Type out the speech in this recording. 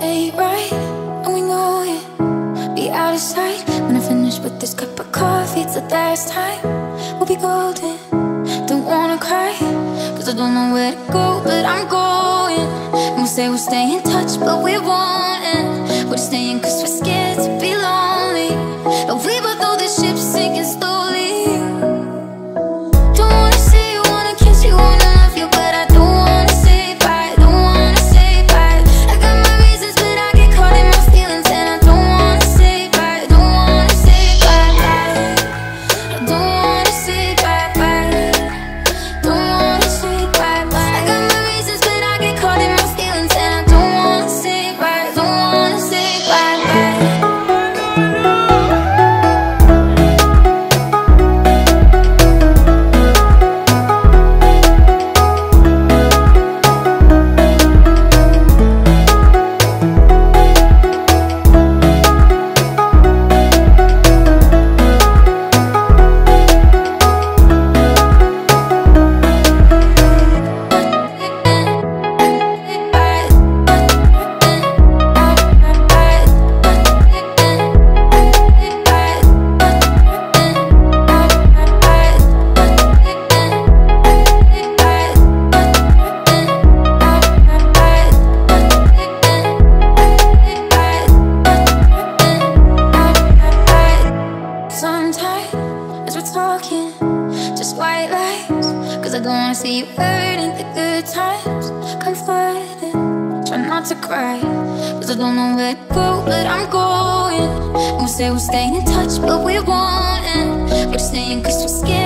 ain't right, and we know it. Be out of sight when I finish with this cup of coffee. It's the last time we'll be golden. Don't wanna cry, cause I don't know where to go, but I'm going. And we say we'll stay in touch, but we won't. We're staying cause we're scared Sometimes, as we're talking, just white lies. Cause I don't wanna see you hurting the good times. Confiding, try not to cry. Cause I don't know where to go, but I'm going. We say we'll stay in touch, but we won't. We're staying cause we're scared